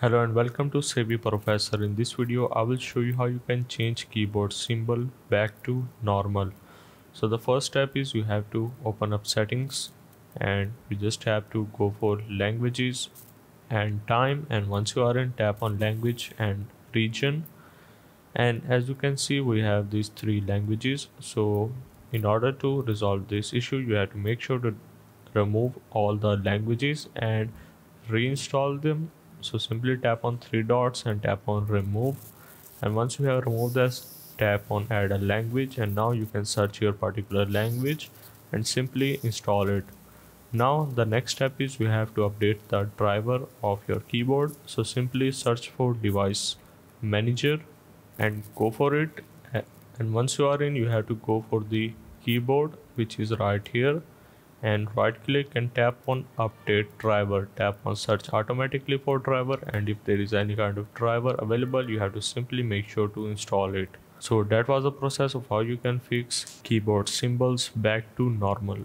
Hello and welcome to Savvy Professor. In this video, I will show you how you can change keyboard symbol back to normal. So the first step is you have to open up settings and you just have to go for languages and time and once you are in tap on language and region and as you can see we have these three languages so in order to resolve this issue you have to make sure to remove all the languages and reinstall them so simply tap on three dots and tap on remove. And once you have removed this tap on add a language. And now you can search your particular language and simply install it. Now the next step is we have to update the driver of your keyboard. So simply search for device manager and go for it. And once you are in you have to go for the keyboard which is right here and right click and tap on update driver. Tap on search automatically for driver and if there is any kind of driver available you have to simply make sure to install it. So that was the process of how you can fix keyboard symbols back to normal